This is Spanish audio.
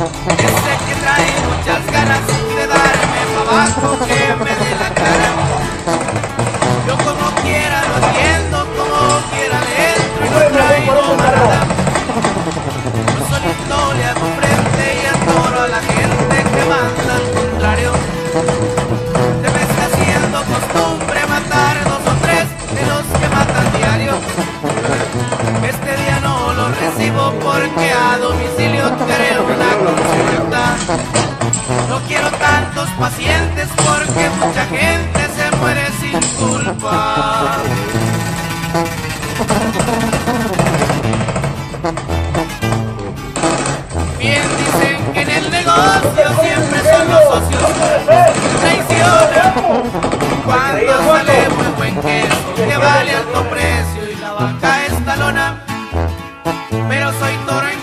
Yo sé que trae muchas ganas de darme para abajo que Este día no lo recibo porque a domicilio creo una consulta. No quiero tantos pacientes porque mucha gente se muere sin culpa. Bien dicen que en el negocio siempre son los socios traicionan. Cuando sale muy buen queso que vale alto precio y la vaca pero soy toro